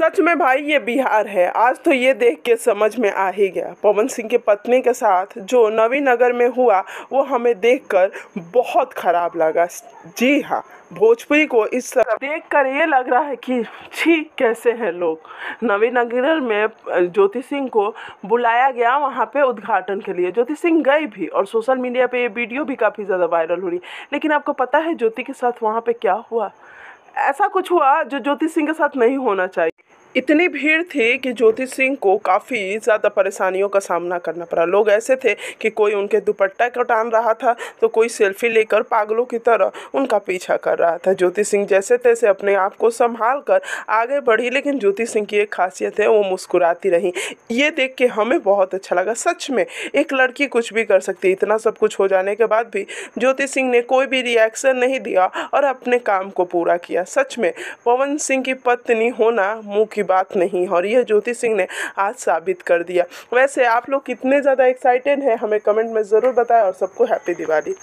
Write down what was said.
सच में भाई ये बिहार है। आज तो ये देख के समझ में आ ही गया। पवन सिंह की पत्नी के साथ जो नवीनगर में हुआ, वो हमें देखकर बहुत खराब लगा। जी हाँ भोजपुरी को इस तरह देख कर ये लग रहा है कि छी, कैसे हैं लोग? नवीनगर में, ज्योति सिंह को बुलाया गया वहाँ पे उद्घाटन के लिए। ज्योति सिंह गई भी और सोशल मीडिया पे ये वीडियो भी काफ़ी ज़्यादा वायरल हो रही लेकिन आपको पता है ज्योति के साथ वहाँ पे क्या हुआ? ऐसा कुछ हुआ जो ज्योति सिंह के साथ नहीं होना चाहिए। इतनी भीड़ थी कि ज्योति सिंह को काफ़ी ज़्यादा परेशानियों का सामना करना पड़ा। लोग ऐसे थे कि कोई उनके दुपट्टा को टान रहा था तो कोई सेल्फी लेकर पागलों की तरह उनका पीछा कर रहा था। ज्योति सिंह जैसे तैसे अपने आप को संभाल कर आगे बढ़ी, लेकिन ज्योति सिंह की एक खासियत है, वो मुस्कुराती रही। ये देख के हमें बहुत अच्छा लगा। सच में, एक लड़की कुछ भी कर सकती इतना सब कुछ हो जाने के बाद भी ज्योति सिंह ने कोई भी रिएक्शन नहीं दिया और अपने काम को पूरा किया। सच में, पवन सिंह की पत्नी होना मुँह की बात नहीं और यह ज्योति सिंह ने आज साबित कर दिया। वैसे आप लोग कितने ज़्यादा एक्साइटेड हैं, हमें कमेंट में ज़रूर बताएँ और सबको हैप्पी दिवाली।